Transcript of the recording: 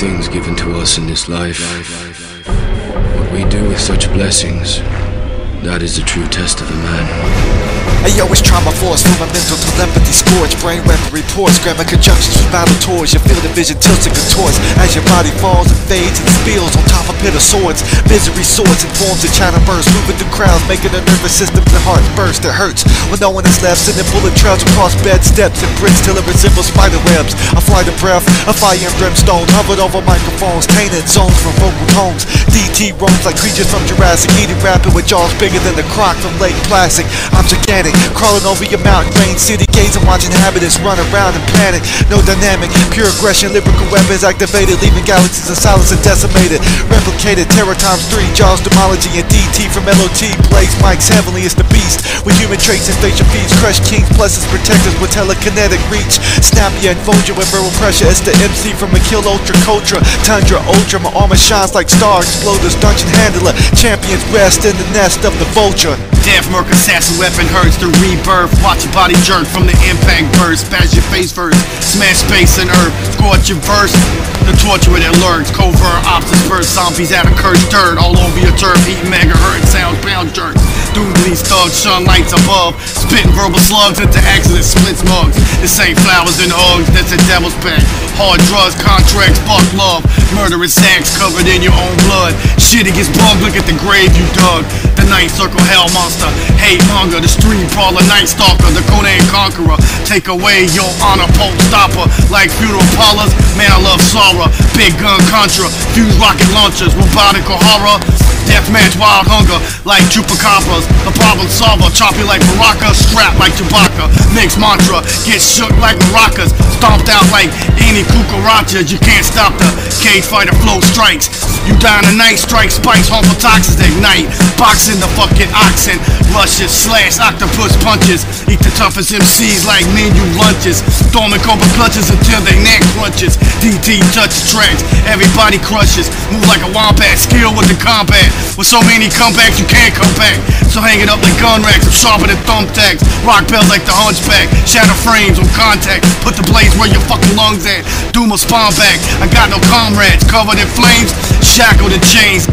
things given to us in this life. What we do with such blessings, that is the true test of a man. Hey yo, it's trauma force from my mental telepathy scorch Brain weapon reports, grammar conjunctions from battle tours You feel the vision tilts and contorts As your body falls and fades and spills On top of pit of swords Misery swords and forms of china bursts Moving through crowds, making the nervous system and heart burst. It hurts when no one is left Sending bullet trails across bed steps And bricks till it resembles spider webs. A flight of breath, a fire and brimstone Hovered over microphones, tainted zones from vocal tones DT roams like creatures from Jurassic Eating rapping with jaws bigger than the croc from Lake Placid. I'm gigantic Crawling over your mountain range city gazing watching inhabitants run around in panic. No dynamic, pure aggression, lyrical weapons activated Leaving galaxies in silence and decimated. Replicated, terror times three, Jaws Doomology and DT from LOT Plays Mike's heavenly is the beast. With human traits and facial feeds Crush kings plus protectors with telekinetic reach. Snappy and Folger with verbal pressure It's the MC from a kill ultra culture Tundra ultra, my armor shines like stars Exploders, dungeon handler Champions rest in the nest of the vulture Death, Merc, assassin, weapon hurts the rebirth. Watch your body jerk from the impact burst. Spaz your face first. Smash space and earth. Scorch your verse. The torture that lurks. Covert ops disperse. Zombies out of cursed dirt. All over your turf. Heat megahertz sounds bound jerks. Through these thugs, shun lights above. Spitting verbal slugs into accident splits mugs. This ain't flowers and hugs. That's a devil's pack. Hard drugs, contracts, fuck love. Murderous acts covered in your own blood. Shit, it gets bugged. Look at the grave you dug. The night circle hell monster. Hate hunger. The street brawler, night stalker. The Conan conqueror. Take away your honor, pole stopper. Like funeral parlors. Man, I love sorrow. Big gun contra. Fuse rocket launchers. Robotic horror. Deathmatch, wild hunger, like chupacabras. The problem solver, choppy like Baraka, strapped like Chewbacca. Mix mantra, get shook like maracas. Stomped out like any cucarachas. You can't stop the cage fighter flow strikes. You die the night, strike spikes, harmful toxins ignite. Boxing the fucking oxen, rushes, slash, octopus punches. Eat the toughest MCs like menu lunches. Storming cobra clutches until they neck crunches. DT touches tracks, everybody crushes. Move like a wombat, skill with the combat. With so many comebacks, you can't come back. So hang it up like gun racks, I'm sharper than thumbtacks. Rock bells like the hunchback, shatter frames on contact. Put the blades where your fucking lungs at. Do my spawn back. I got no comrades, covered in flames, shackled in chains.